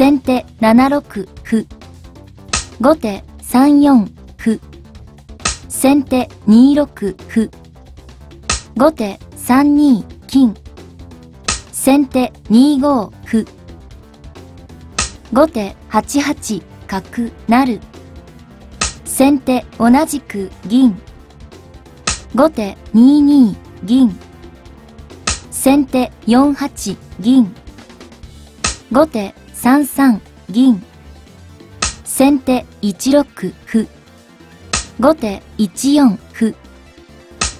先手7六歩。後手3四歩。先手2六歩。後手3二金。先手2五歩。後手8八角成。先手同じく銀。後手2二銀。先手4八銀。後手3三銀。先手1六歩。後手1四歩。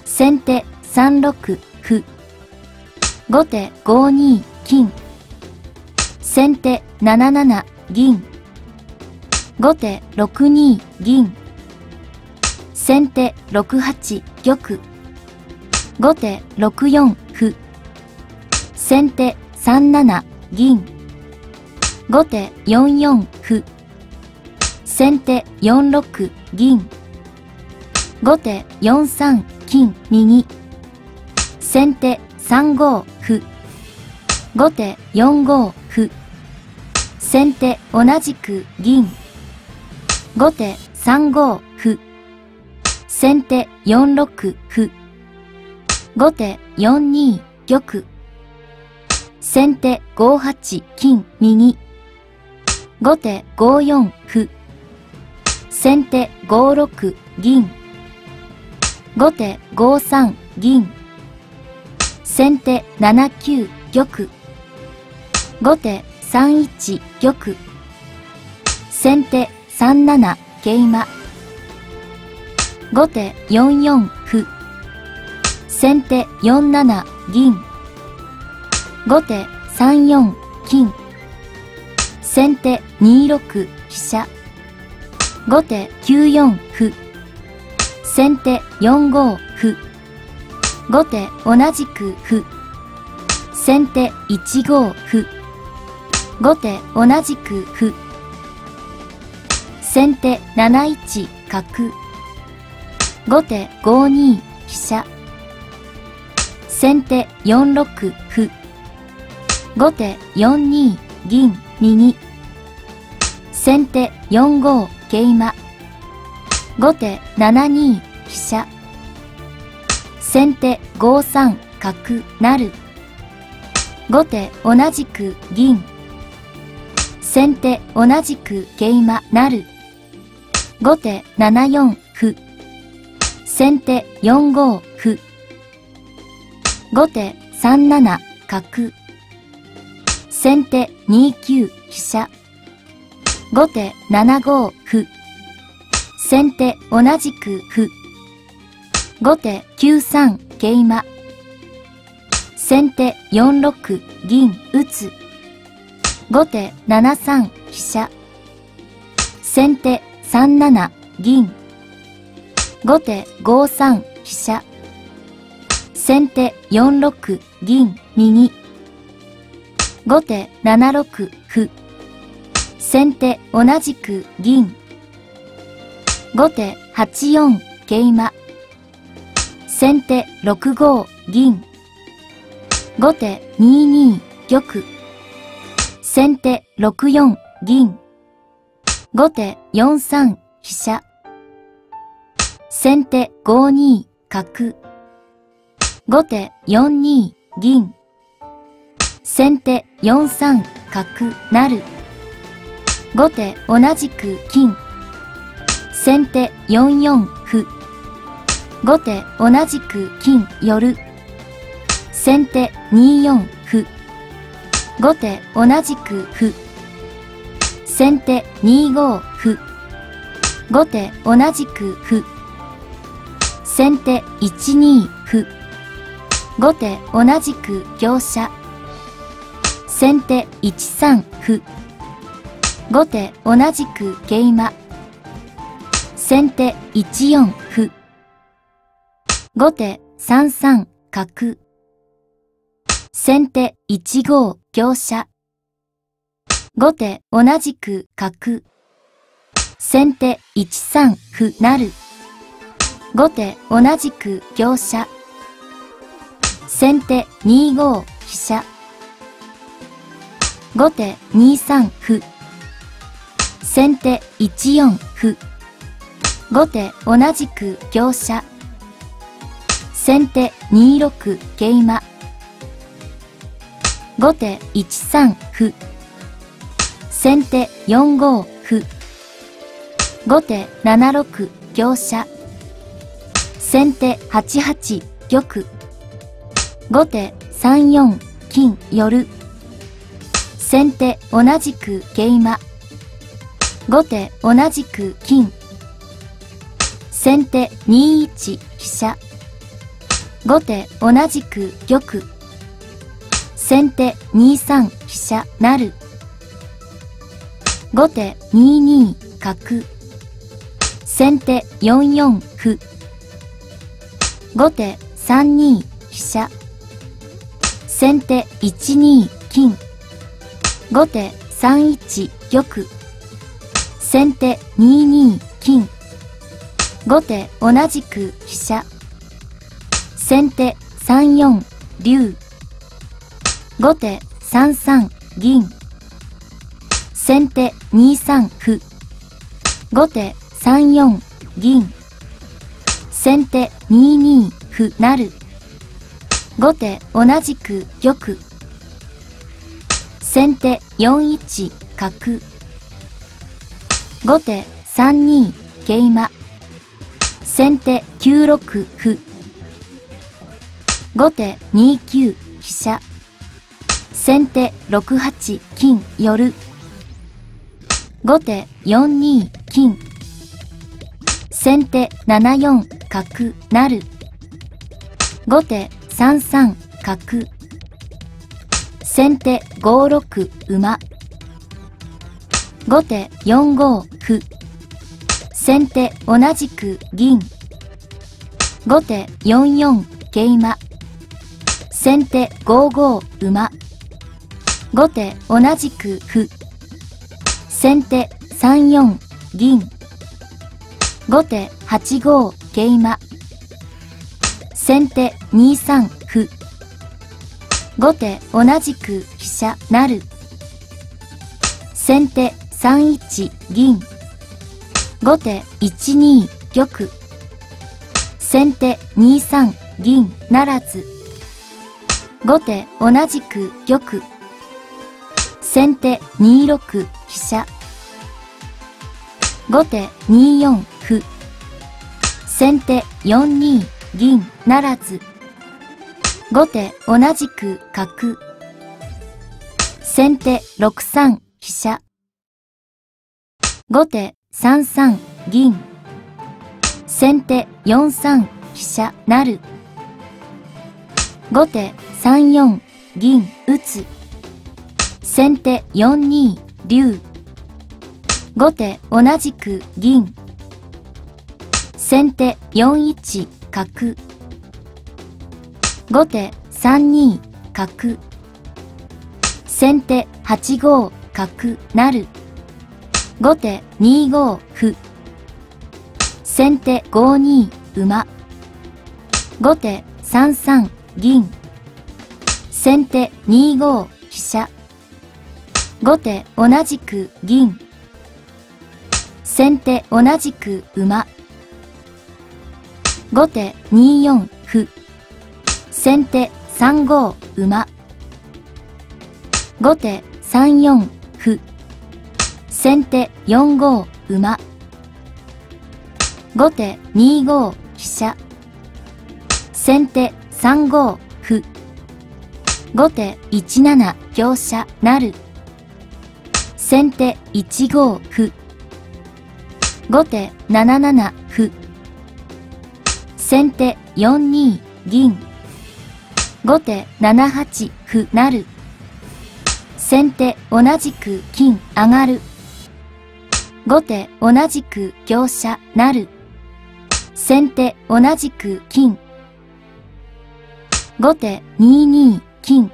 先手3六歩。後手5二金。先手7七銀。後手6二銀。先手6八玉。後手6四歩。先手3七銀。後手4四歩。先手4六銀。後手4三金右。先手3五歩。後手4五歩。先手同じく銀。後手3五歩。先手4六歩。後手4二玉。先手5八金右。後手5四歩。先手5六銀。後手5三銀。先手7九玉。後手3一玉。先手3七桂馬。後手4四歩。先手4七銀。後手3四金。先手2六飛車。後手9四歩。先手4五歩。後手同じく歩。先手1五歩。後手同じく歩。先手7一角。後手5二飛車。先手4六歩。後手4二銀右。先手4五桂馬。後手7二飛車。先手5三角成。後手同じく銀。先手同じく桂馬成。後手7四歩。先手4五歩。後手3七角。先手2九飛車。後手7五歩。先手同じく歩。後手9三桂馬。先手4六銀打つ。後手7三飛車。先手3七銀。後手5三飛車。先手4六銀右。後手7六歩。先手同じく銀。後手8四桂馬。先手6五銀。後手2二玉。先手6四銀。後手4三飛車。先手5二角。後手4二銀。先手4三角成。後手同じく金。先手4四歩。後手同じく金寄る。先手2四歩。後手同じく歩。先手2五歩。後手同じく歩。先手1二歩。後手同じく香車。先手1三歩。後手同じく桂馬。先手1四歩。後手3三角。先手1五香車。後手同じく角。先手1三歩成。後手同じく香車。先手2五飛車。後手2三歩。先手1四歩。後手同じく香車。先手2六桂馬。後手1三歩。先手4五歩。後手7六香車。先手8八玉。後手3四金寄る。先手同じく桂馬。後手同じく金。先手2一飛車。後手同じく玉。先手2三飛車成。後手2二角。先手4四歩。後手3二飛車。先手1二金。後手3一玉。先手2二金。後手同じく飛車。先手3四竜。後手3三銀。先手2三歩。後手3四銀。先手2二歩成。後手同じく玉。先手4一角。後手3二桂馬。先手9六歩。後手2九飛車。先手6八金寄る。後手4二金。先手7四角成。後手3三角。先手5六馬。後手4五歩。先手同じく銀。後手4四桂馬。先手5五馬。後手同じく歩。先手3四銀。後手8五桂馬。先手2三歩。後手同じく飛車成。先手3一銀。後手1二玉。先手2三銀ならず。後手同じく玉。先手2六飛車。後手2四歩。先手4二銀ならず。後手同じく角。先手6三飛車。後手3三銀。先手4三飛車成。後手3四銀打つ。先手4二竜。後手同じく銀。先手4一角。後手3二角。先手8五角成。後手2五歩。先手5二馬。後手3三銀。先手2五飛車。後手同じく銀。先手同じく馬。後手2四歩。先手3五馬。後手3四歩。先手4五馬。後手2五飛車。先手3五歩。後手1七香車成。先手1五歩。後手7七歩。先手4二銀。後手7八歩成。先手同じく金上がる。後手同じく香車成。先手同じく金。後手2二金。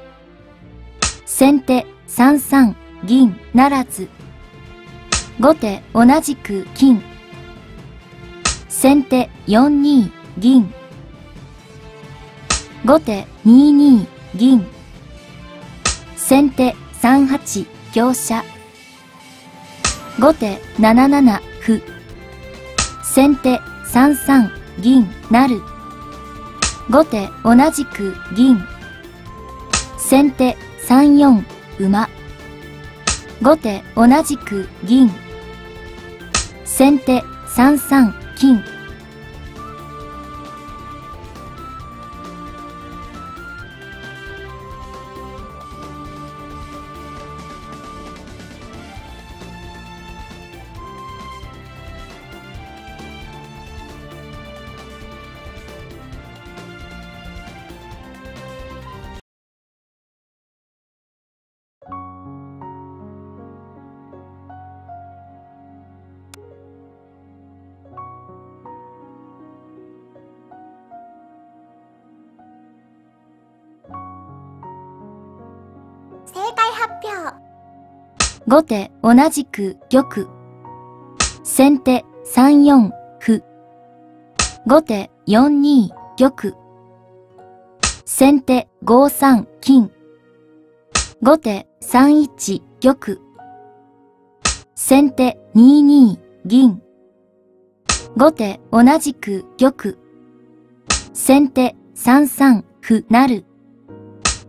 先手3三銀ならず。後手同じく金。先手4二銀。後手2二銀。先手3八香車。後手7七歩。先手3三銀成。後手同じく銀。先手3四馬。後手同じく銀。先手3三金。発表。後手同じく玉。先手3四歩。後手4二玉。先手5三金。後手3一玉。先手2二銀。後手同じく玉。先手3三歩成。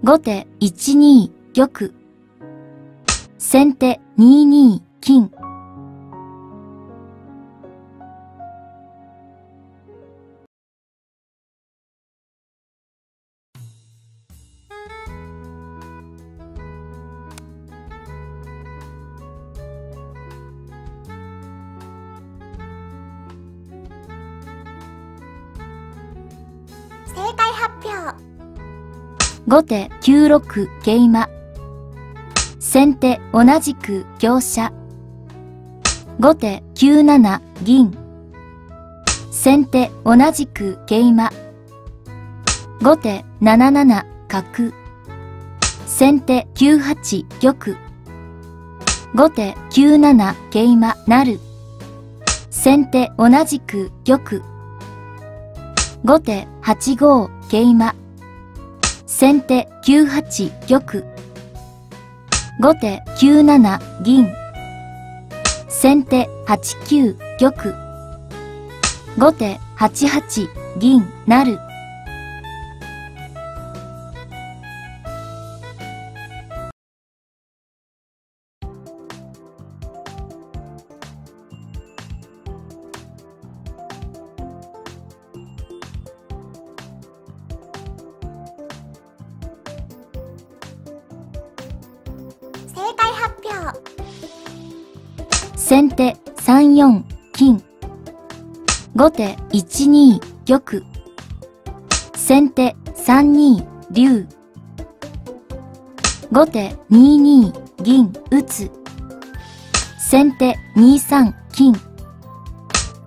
後手1二玉。先手2二金。正解発表。後手9六桂馬。先手同じく香車。後手9七銀。先手同じく桂馬。後手7七角。先手9八玉。後手9七桂馬成。先手同じく玉。後手8五桂馬。先手9八玉。後手9七銀。先手8九玉。後手8八銀なる後手1二玉。先手3二竜。後手2二銀打つ。先手2三金。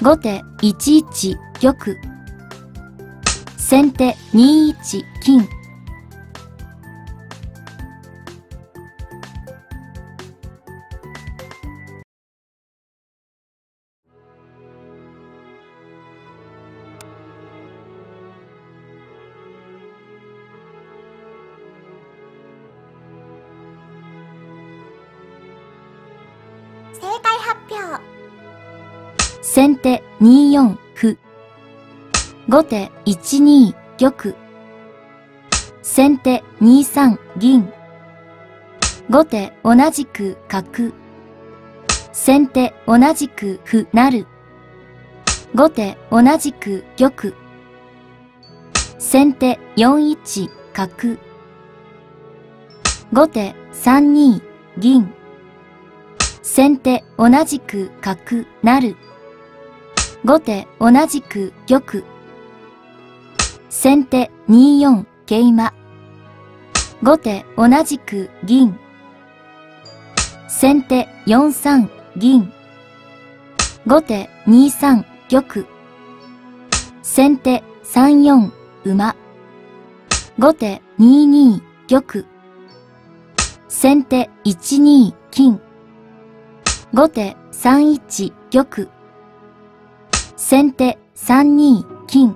後手1一玉。先手2一金。正解発表。先手2四歩。後手1二玉。先手2三銀。後手同じく角。先手同じく歩成。後手同じく玉。先手4一角。後手3二銀。先手同じく角成。後手同じく玉。先手2四桂馬。後手同じく銀。先手4三銀。後手2三玉。先手3四馬。後手2二玉。先手1二金。後手3一玉。先手3二金。